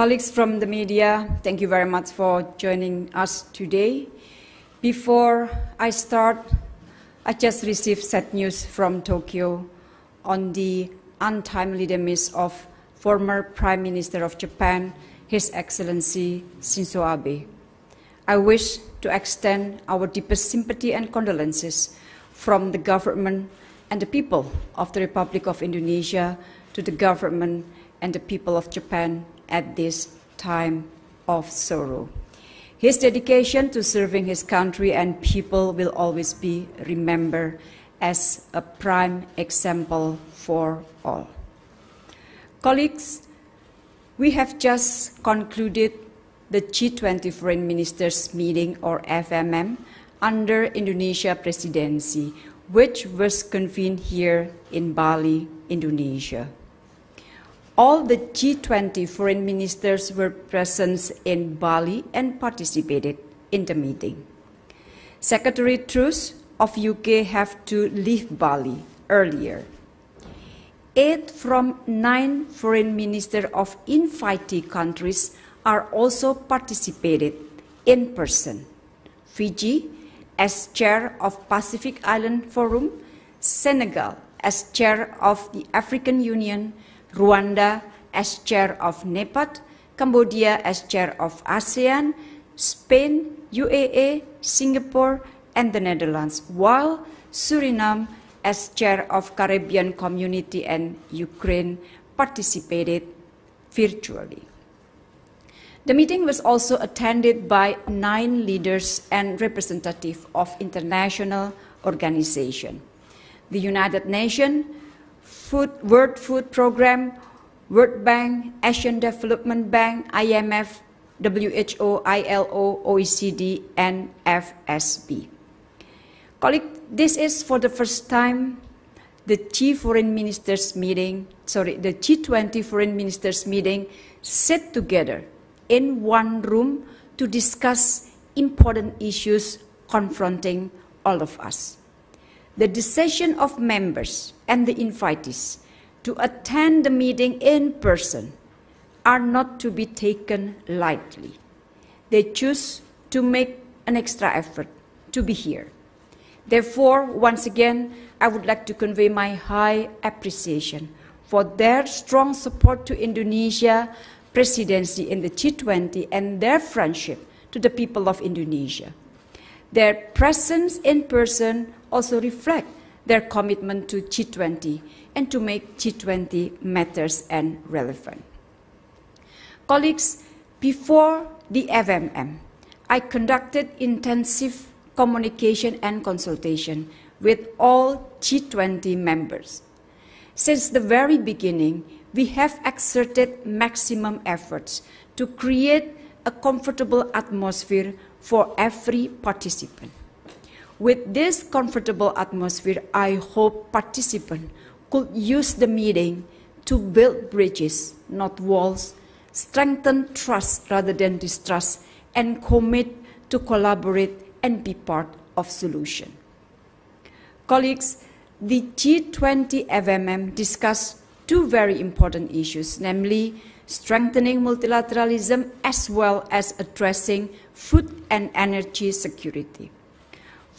Colleagues from the media, thank you very much for joining us today. Before I start, I just received sad news from Tokyo on the untimely demise of former Prime Minister of Japan, His Excellency Shinzo Abe. I wish to extend our deepest sympathy and condolences from the government and the people of the Republic of Indonesia to the government and the people of Japan at this time of sorrow. His dedication to serving his country and people will always be remembered as a prime example for all. Colleagues, we have just concluded the G20 Foreign Ministers meeting or FMM under Indonesia presidency, which was convened here in Bali, Indonesia. All the G20 foreign ministers were present in Bali and participated in the meeting. Secretary Truss of UK have to leave Bali earlier. Eight from nine foreign ministers of invitee countries are also participated in person. Fiji, as chair of Pacific Island Forum, Senegal as chair of the African Union, Rwanda as chair of NEPAD, Cambodia as chair of ASEAN, Spain, UAE, Singapore, and the Netherlands, while Suriname as chair of Caribbean Community and Ukraine participated virtually. The meeting was also attended by nine leaders and representatives of international organizations. The United Nations, Food, World Food Program, World Bank, Asian Development Bank, IMF, WHO, ILO, OECD, and FSB. Colleague, this is for the first time the G foreign ministers meeting, sorry, the G20 foreign ministers meeting sit together in one room to discuss important issues confronting all of us the decision of members and the invitees to attend the meeting in person are not to be taken lightly. They choose to make an extra effort to be here. Therefore, once again, I would like to convey my high appreciation for their strong support to Indonesia presidency in the G20 and their friendship to the people of Indonesia. Their presence in person also reflect their commitment to G20 and to make G20 matters and relevant. Colleagues, before the FMM, I conducted intensive communication and consultation with all G20 members. Since the very beginning, we have exerted maximum efforts to create a comfortable atmosphere for every participant. With this comfortable atmosphere, I hope participants could use the meeting to build bridges, not walls, strengthen trust rather than distrust, and commit to collaborate and be part of solution. Colleagues, the G20 FMM discussed two very important issues, namely strengthening multilateralism as well as addressing food and energy security.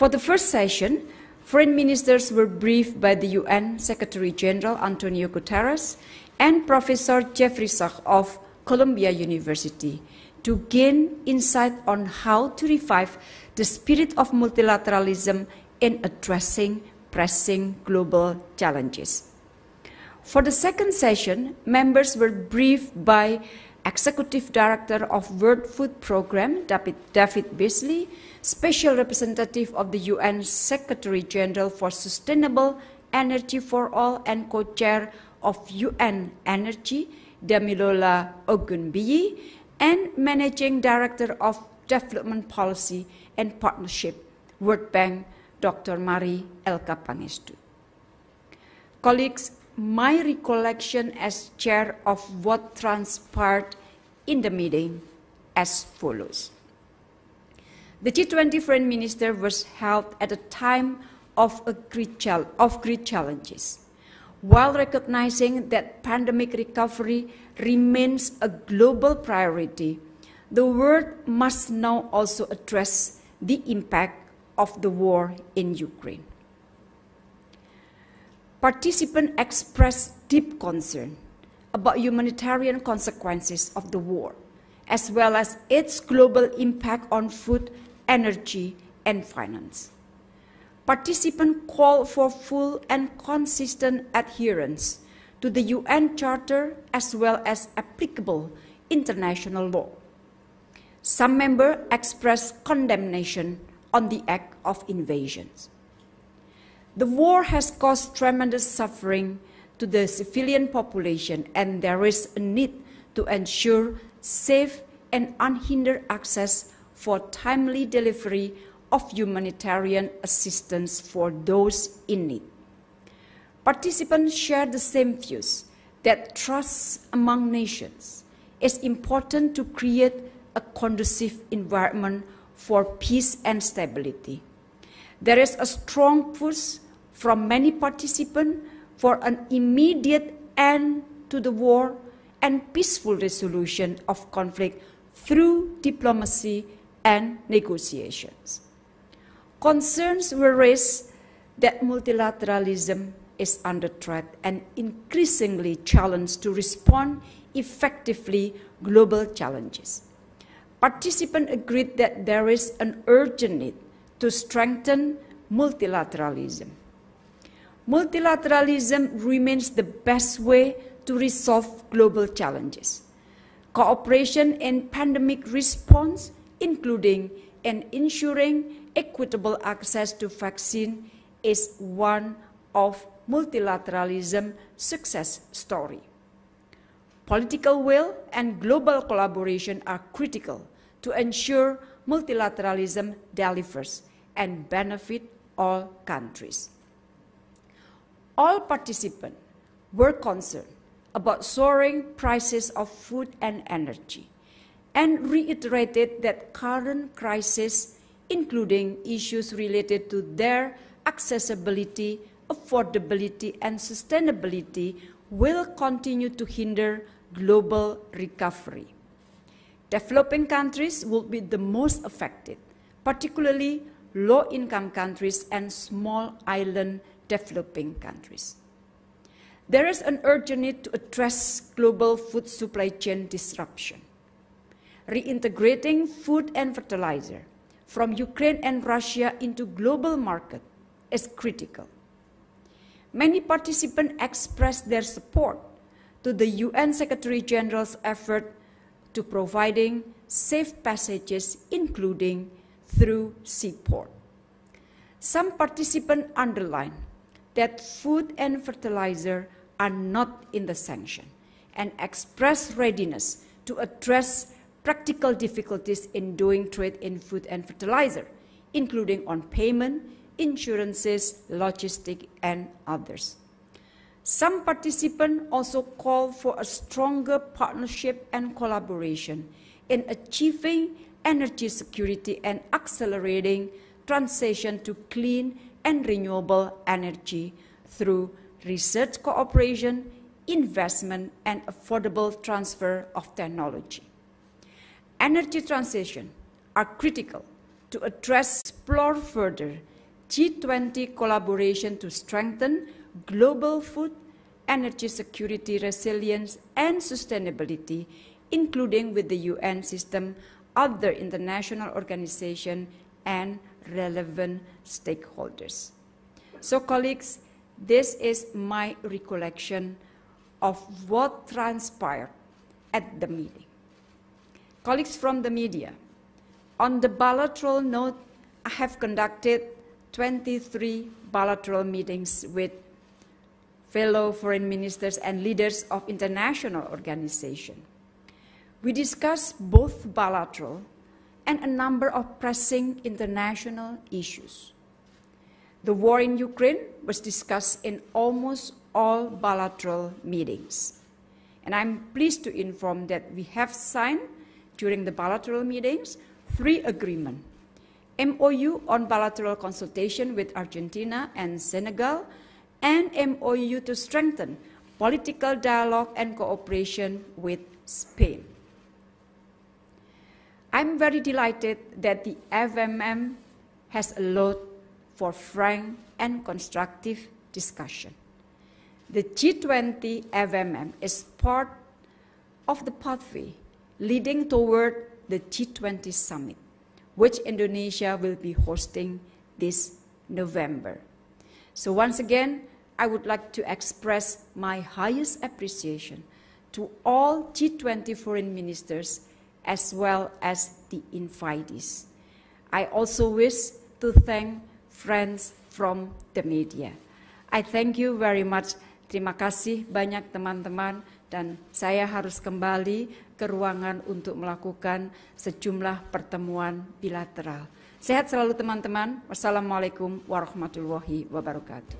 For the first session, foreign ministers were briefed by the UN Secretary General Antonio Guterres and Professor Jeffrey Sachs of Columbia University to gain insight on how to revive the spirit of multilateralism in addressing pressing global challenges. For the second session, members were briefed by Executive Director of World Food Programme, David, Beasley, Special Representative of the UN Secretary General for Sustainable Energy for All and co-chair of UN Energy, Damilola Ogunbiyi, and Managing Director of Development Policy and Partnership, World Bank, Dr. Mari Elka Pangestu. Colleagues, my recollection as chair of what transpired in the meeting as follows. The G20 Foreign Minister was held at a time of, great, of great challenges. while recognizing that pandemic recovery remains a global priority, the world must now also address the impact of the war in Ukraine. Participants expressed deep concern about humanitarian consequences of the war, as well as its global impact on food, energy, and finance. Participants call for full and consistent adherence to the UN Charter as well as applicable international law. Some members expressed condemnation on the act of invasion. The war has caused tremendous suffering to the civilian population, and there is a need to ensure safe and unhindered access for timely delivery of humanitarian assistance for those in need. Participants share the same views that trust among nations is important to create a conducive environment for peace and stability. There is a strong push from many participants for an immediate end to the war and peaceful resolution of conflict through diplomacy and negotiations. Concerns were raised that multilateralism is under threat and increasingly challenged to respond effectively global challenges. Participants agreed that there is an urgent need to strengthen multilateralism multilateralism remains the best way to resolve global challenges. Cooperation in pandemic response, including in ensuring equitable access to vaccine, is one of multilateralism success story. Political will and global collaboration are critical to ensure multilateralism delivers and benefit all countries all participants were concerned about soaring prices of food and energy and reiterated that current crisis, including issues related to their accessibility, affordability, and sustainability, will continue to hinder global recovery. Developing countries will be the most affected, particularly low-income countries and small island developing countries. There is an urgent need to address global food supply chain disruption. Reintegrating food and fertilizer from Ukraine and Russia into global market is critical. Many participants expressed their support to the UN Secretary General's effort to providing safe passages, including through seaport. Some participants underline that food and fertilizer are not in the sanction and express readiness to address practical difficulties in doing trade in food and fertilizer, including on payment, insurances, logistics, and others. Some participants also call for a stronger partnership and collaboration in achieving energy security and accelerating transition to clean and renewable energy through research cooperation, investment, and affordable transfer of technology. Energy transition are critical to address explore further G20 collaboration to strengthen global food, energy security, resilience, and sustainability, including with the UN system, other international organizations, and relevant stakeholders. So colleagues, this is my recollection of what transpired at the meeting. Colleagues from the media, on the bilateral note, I have conducted 23 bilateral meetings with fellow foreign ministers and leaders of international organizations. We discussed both bilateral and a number of pressing international issues. The war in Ukraine was discussed in almost all bilateral meetings. And I'm pleased to inform that we have signed during the bilateral meetings three agreements. MOU on bilateral consultation with Argentina and Senegal, and MOU to strengthen political dialogue and cooperation with Spain. I'm very delighted that the FMM has allowed for frank and constructive discussion. The G20 FMM is part of the pathway leading toward the G20 summit, which Indonesia will be hosting this November. So once again, I would like to express my highest appreciation to all G20 foreign ministers as well as the invitees. I also wish to thank friends from the media. I thank you very much. Terima kasih banyak teman-teman dan saya harus kembali ke ruangan untuk melakukan sejumlah pertemuan bilateral. Sehat selalu teman-teman. Wassalamualaikum warahmatullahi wabarakatuh.